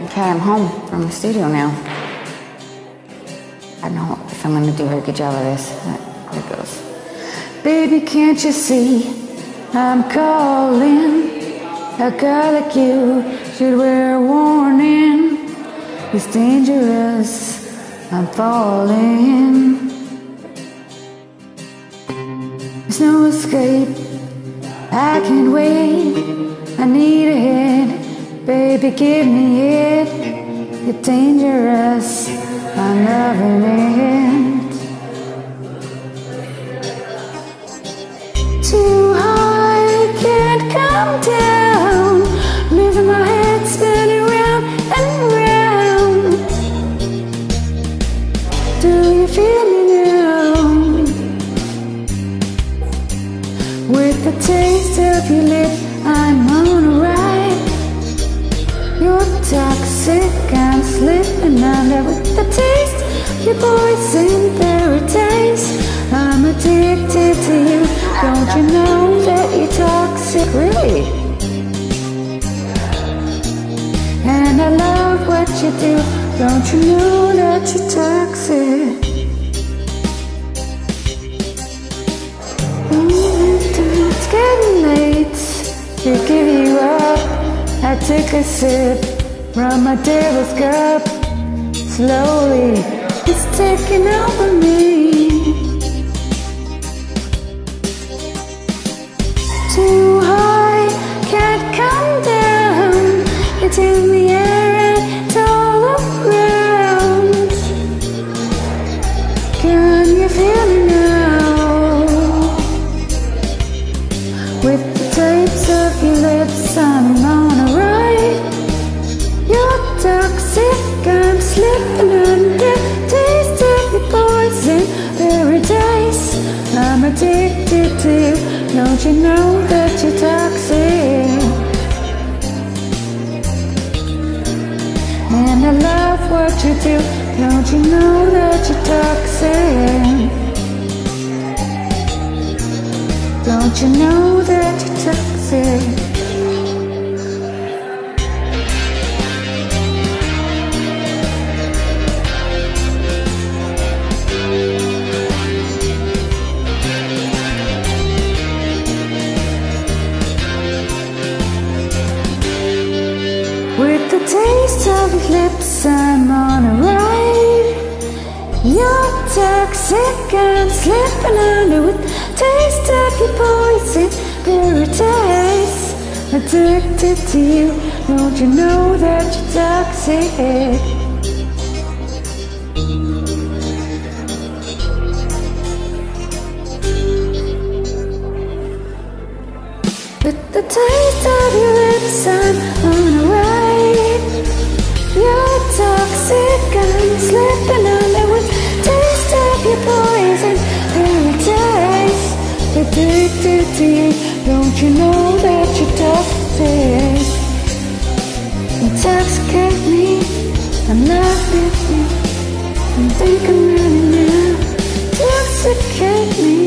Okay, I'm home from the studio now. I don't know if I'm gonna do a good job of this. Here it goes. Baby, can't you see I'm calling? A girl like you should wear a warning. It's dangerous. I'm falling. There's no escape. I can't wait. I need a hit. Baby, give me it. You're dangerous. I'm loving it. Too high, can't come down. Leaving my head spinning round and round. Do you feel me now? With the taste of your lip, I'm on a ride. You're toxic, I'm slipping under with the taste. Your poison paradise. I'm addicted to you. Don't you know that you're toxic? Really? And I love what you do. Don't you know that you're toxic? Mm, It's getting late to give you up. Take a sip from my devil's cup. Slowly, it's taking over me. Addicted to. Don't you know that you're toxic? And I love what you do. Don't you know that you're toxic? Don't you know that you're toxic? Taste of your lips, I'm on a ride. You're toxic, I'm slipping under with taste of your poison paradise. Addicted to you, don't you know that you're toxic? With the taste of your lips, I'm on With taste of your poison paradise. Addicted to you, don't you know that you're toxic? Intoxicate me, I'm loving you. I think I'm running now. Intoxicate me.